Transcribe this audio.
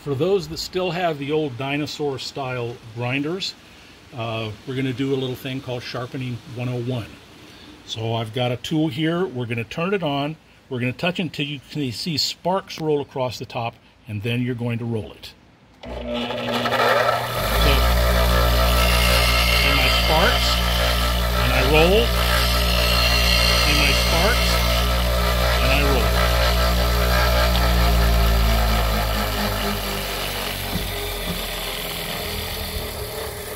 For those that still have the old dinosaur style grinders, uh, we're going to do a little thing called sharpening 101. So I've got a tool here. We're going to turn it on. We're going to touch until you can see sparks roll across the top, and then you're going to roll it. So, and my sparks, and I roll,